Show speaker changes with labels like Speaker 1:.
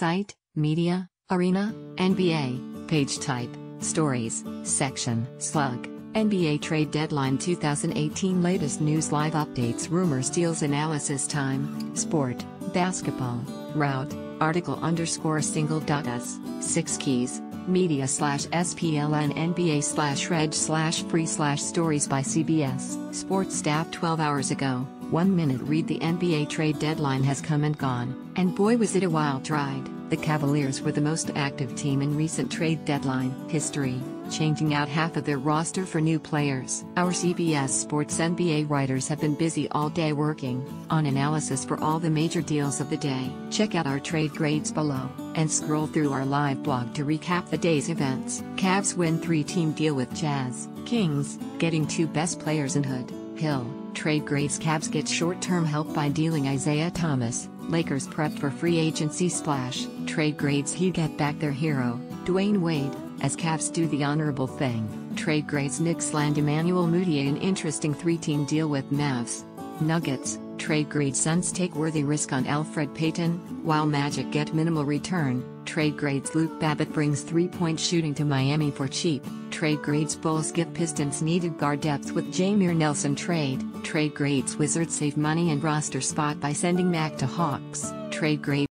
Speaker 1: Site, Media, Arena, NBA, Page Type, Stories, Section, Slug. NBA Trade Deadline 2018 Latest News Live Updates Rumors Deals Analysis Time, Sport, Basketball, Route, Article underscore single dot us, 6 keys, Media slash SPLN NBA slash reg slash free slash stories by CBS. Sports staff 12 hours ago, 1 minute read the NBA trade deadline has come and gone, and boy was it a wild ride. The Cavaliers were the most active team in recent trade deadline history, changing out half of their roster for new players. Our CBS Sports NBA writers have been busy all day working on analysis for all the major deals of the day. Check out our trade grades below and scroll through our live blog to recap the day's events. Cavs win three-team deal with Jazz, Kings, getting two best players in Hood, Hill. Trade grades Cavs get short-term help by dealing Isaiah Thomas. Lakers prep for free agency splash. Trade grades he get back their hero, Dwyane Wade, as Cavs do the honorable thing. Trade grades Knicks land Emmanuel Mudiay an interesting three-team deal with Mavs. Nuggets, trade grade Suns take worthy risk on Elfrid Payton, while Magic get minimal return. Trade grades Luke Babbitt brings three-point shooting to Miami for cheap. Trade grades Bulls get Pistons needed guard depth with Jameer Nelson trade. Trade grades Wizards save money and roster spot by sending Mac to Hawks. Trade grade